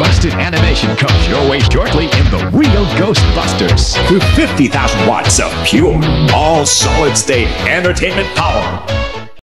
busted animation comes your way shortly in the real Ghostbusters. Through 50,000 watts of pure, all solid state entertainment power.